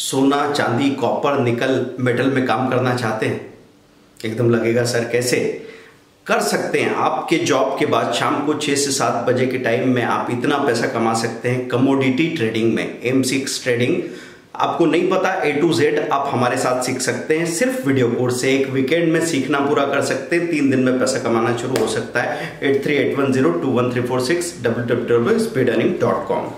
सोना, चांदी, कॉपर, निकल, मेटल में काम करना चाहते हैं। एकदम लगेगा, सर, कैसे? कर सकते हैं। आपके जॉब के बाद शाम को छः से सात बजे के टाइम में आप इतना पैसा कमा सकते हैं कमोडिटी ट्रेडिंग में। M six trading. आपको नहीं पता ए टू जेड आप हमारे साथ सीख सकते हैं। सिर्फ़ वीडियो कोर्स से एक वीकेंड में सीखना पूरा कर सकते हैं। तीन दिन में पैसा कमाना शुरू हो सकता है। Eight three eight one zero two one three four six W W W speed earning dot com